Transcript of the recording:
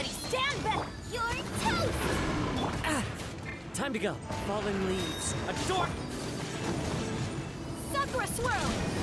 Everybody stand back! You're toast! Ah, time to go. Fallen leaves. A door! Sakura swirl!